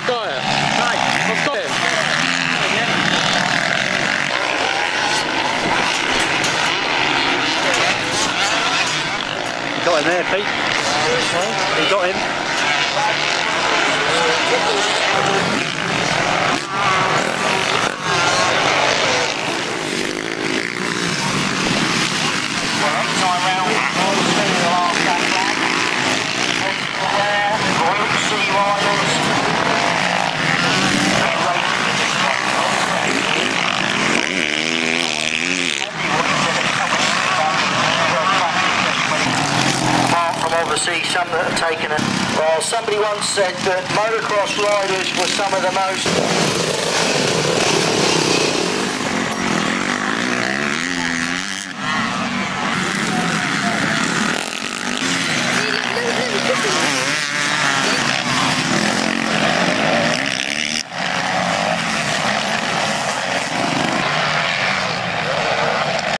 I've got it. Hey, I've got it. You got him there, Pete. You got him. Well, next time round, we'll see the last day back. Aware, group, sea riders. Some that have taken it. Well, somebody once said that motocross riders were some of the most